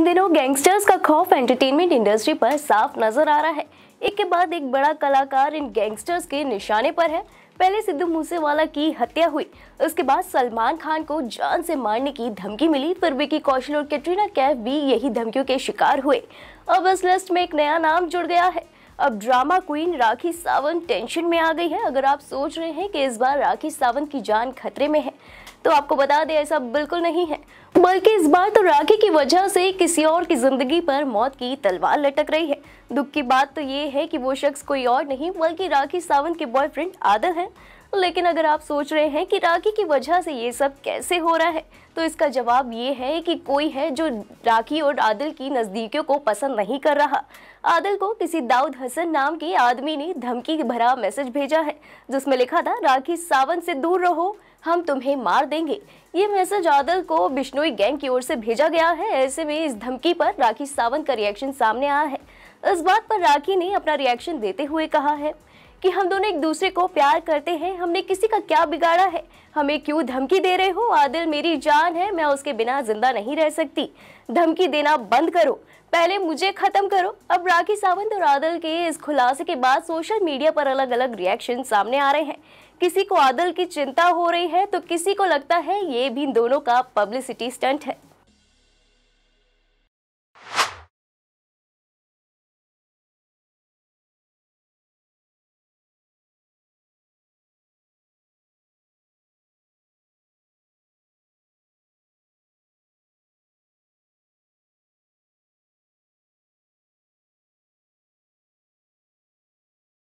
इन दिनों गैंगस्टर्स का खौफ एंटरटेनमेंट इंडस्ट्री पर साफ़ नज़र आ रहा है। एक के बाद एक बड़ा कलाकार इन गैंगस्टर्स के निशाने पर है। पहले सिद्धू मूसेवाला की हत्या हुई। उसके बाद सलमान खान को जान से मारने की धमकी मिली। फिर विकी कौशल और कैटरीना कैफ भी यही धमकियों के शिकार हुए। अब इस लिस्ट में एक नया नाम जुड़ गया है। अब drama queen Rakhi Sawant tension में आ गई है। अगर आप सोच रहे हैं कि इस बार राखी सावंत की जान खतरे में है तो आपको बता दें, ऐसा बिल्कुल नहीं है। बल्कि इस बार तो राखी की वजह से किसी और की ज़िंदगी पर मौत की तलवार लटक रही है। दुख की बात तो ये है कि वो शख्स कोई और नहीं, बल्कि राखी सावंत के बॉयफ्रेंड आदल हैं। लेकिन अगर आप सोच रहे हैं कि राखी की वजह से ये सब कैसे हो रहा है तो इसका जवाब ये है कि कोई है जो राखी और आदिल की नज़दीकियों को पसंद नहीं कर रहा। आदिल को किसी दाऊद हसन नाम के आदमी ने धमकी भरा मैसेज भेजा है, जिसमें लिखा था, राखी सावंत से दूर रहो। हम तुम्हें मार देंगे। ये मैसेज आदल को बिश्नोई गैंग की ओर से भेजा गया है। ऐसे में इस धमकी पर राखी सावंत का रिएक्शन सामने आया है। इस बात पर राखी ने अपना रिएक्शन देते हुए कहा है। कि हम दोनों एक दूसरे को प्यार करते हैं, हमने किसी का क्या बिगाड़ा है? हमें क्यों धमकी दे रहे हो? आदिल मेरी जान है, मैं उसके बिना ज़िंदा नहीं रह सकती। धमकी देना बंद करो। पहले मुझे खत्म करो। अब राखी सावंत और आदिल के इस खुलासे के बाद सोशल मीडिया पर अलग अलग रिएक्शन सामने आ रहे हैं। किसी को आदिल की चिंता हो रही है तो किसी को लगता है ये भी दोनों का पब्लिसिटी स्टंट है।